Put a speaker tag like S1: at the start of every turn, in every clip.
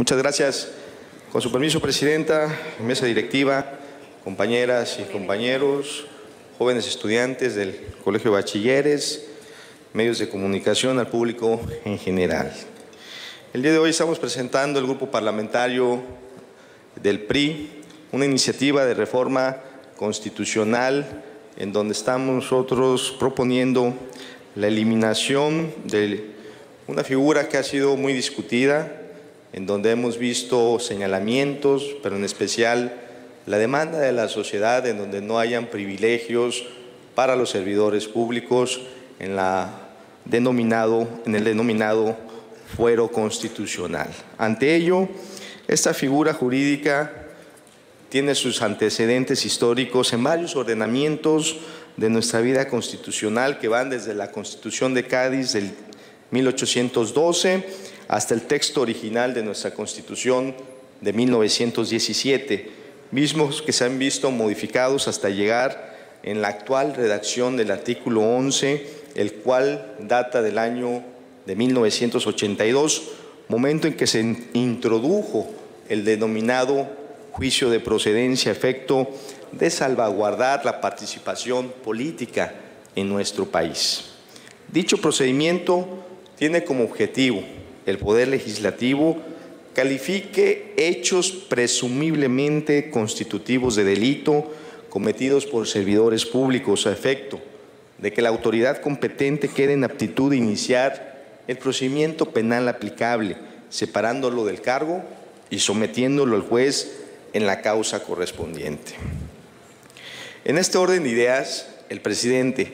S1: Muchas gracias. Con su permiso, Presidenta, mesa directiva, compañeras y compañeros, jóvenes estudiantes del Colegio de Bachilleres, medios de comunicación, al público en general. El día de hoy estamos presentando el grupo parlamentario del PRI una iniciativa de reforma constitucional en donde estamos nosotros proponiendo la eliminación de una figura que ha sido muy discutida, en donde hemos visto señalamientos, pero en especial la demanda de la sociedad en donde no hayan privilegios para los servidores públicos en, el denominado fuero constitucional. Ante ello, esta figura jurídica tiene sus antecedentes históricos en varios ordenamientos de nuestra vida constitucional que van desde la Constitución de Cádiz del 1812 hasta el texto original de nuestra Constitución de 1917, mismos que se han visto modificados hasta llegar en la actual redacción del artículo 11, el cual data del año de 1982, momento en que se introdujo el denominado juicio de procedencia, efecto de salvaguardar la participación política en nuestro país. Dicho procedimiento tiene como objetivo el Poder Legislativo califique hechos presumiblemente constitutivos de delito cometidos por servidores públicos a efecto de que la autoridad competente quede en aptitud de iniciar el procedimiento penal aplicable, separándolo del cargo y sometiéndolo al juez en la causa correspondiente. En este orden de ideas, el presidente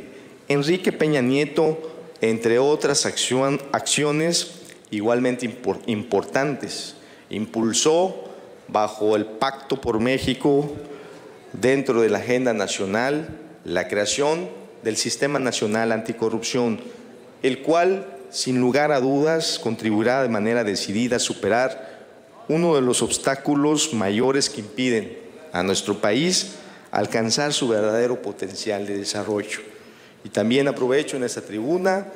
S1: Enrique Peña Nieto, entre otras acciones igualmente importantes, impulsó bajo el Pacto por México, dentro de la agenda nacional, la creación del Sistema Nacional Anticorrupción, el cual, sin lugar a dudas, contribuirá de manera decidida a superar uno de los obstáculos mayores que impiden a nuestro país alcanzar su verdadero potencial de desarrollo. Y también aprovecho en esta tribuna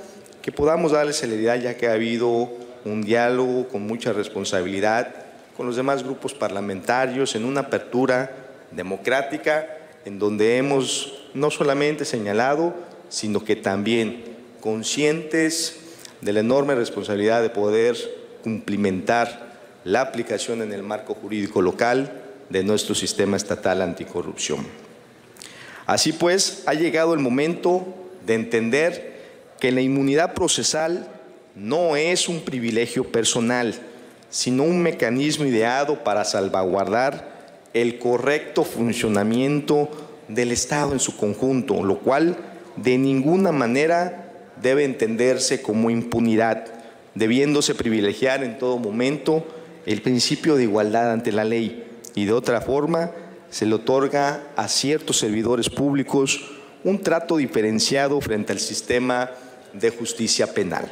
S1: que podamos darle celeridad ya que ha habido un diálogo con mucha responsabilidad con los demás grupos parlamentarios en una apertura democrática en donde hemos no solamente señalado, sino que también conscientes de la enorme responsabilidad de poder cumplimentar la aplicación en el marco jurídico local de nuestro sistema estatal anticorrupción. Así pues, ha llegado el momento de entender que la inmunidad procesal no es un privilegio personal, sino un mecanismo ideado para salvaguardar el correcto funcionamiento del Estado en su conjunto, lo cual de ninguna manera debe entenderse como impunidad, debiéndose privilegiar en todo momento el principio de igualdad ante la ley y de otra forma se le otorga a ciertos servidores públicos un trato diferenciado frente al sistema de justicia penal.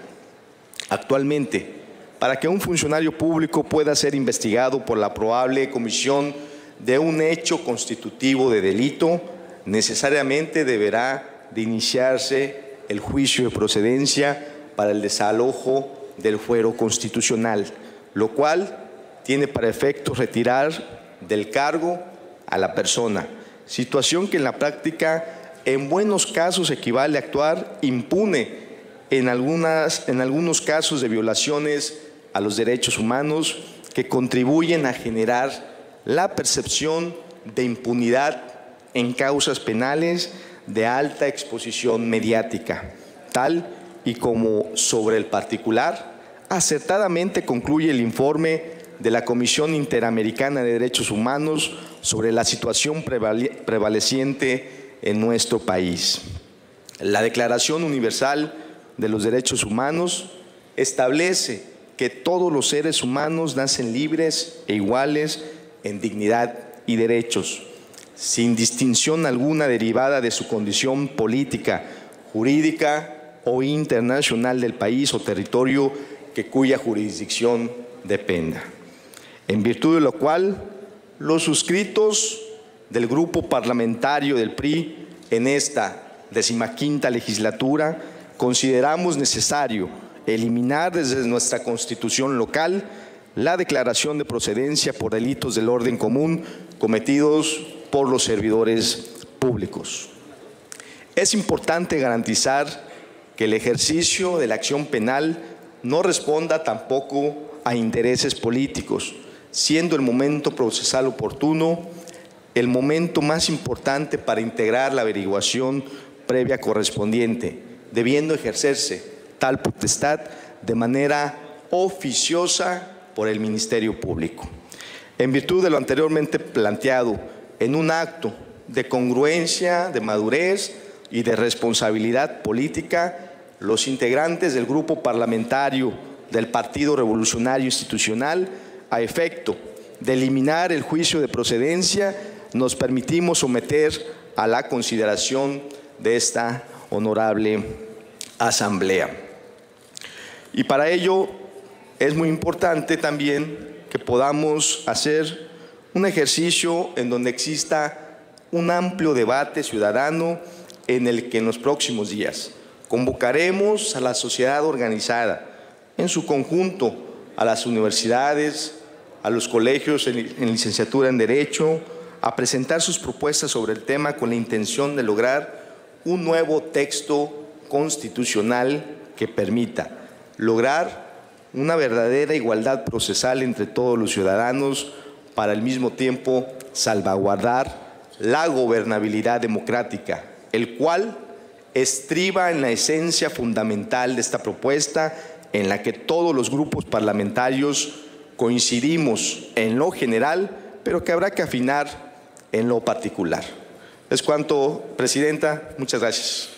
S1: Actualmente, para que un funcionario público pueda ser investigado por la probable comisión de un hecho constitutivo de delito, necesariamente deberá de iniciarse el juicio de procedencia para el desalojo del fuero constitucional lo cual tiene para efecto retirar del cargo a la persona, situación que en la práctica en buenos casos equivale a actuar impune en, algunas, en algunos casos de violaciones a los derechos humanos que contribuyen a generar la percepción de impunidad en causas penales de alta exposición mediática, tal y como sobre el particular acertadamente concluye el informe de la Comisión Interamericana de Derechos Humanos sobre la situación prevaleciente en nuestro país. La Declaración Universal de los Derechos Humanos establece que todos los seres humanos nacen libres e iguales en dignidad y derechos, sin distinción alguna derivada de su condición política, jurídica o internacional del país o territorio que cuya jurisdicción dependa. En virtud de lo cual, los suscritos del grupo parlamentario del PRI en esta decimaquinta legislatura consideramos necesario eliminar desde nuestra constitución local la declaración de procedencia por delitos del orden común cometidos por los servidores públicos. Es importante garantizar que el ejercicio de la acción penal no responda tampoco a intereses políticos, siendo el momento procesal oportuno el momento más importante para integrar la averiguación previa correspondiente, debiendo ejercerse tal potestad de manera oficiosa por el Ministerio Público. En virtud de lo anteriormente planteado, en un acto de congruencia, de madurez y de responsabilidad política, los integrantes del grupo parlamentario del Partido Revolucionario Institucional, a efecto de eliminar el juicio de procedencia, nos permitimos someter a la consideración de esta honorable asamblea. Y para ello es muy importante también que podamos hacer un ejercicio en donde exista un amplio debate ciudadano en el que en los próximos días convocaremos a la sociedad organizada en su conjunto, a las universidades, a los colegios en licenciatura en Derecho, a presentar sus propuestas sobre el tema con la intención de lograr un nuevo texto constitucional que permita lograr una verdadera igualdad procesal entre todos los ciudadanos para al mismo tiempo salvaguardar la gobernabilidad democrática, el cual estriba en la esencia fundamental de esta propuesta en la que todos los grupos parlamentarios coincidimos en lo general, pero que habrá que afinar en lo particular. Es cuanto, Presidenta. Muchas gracias.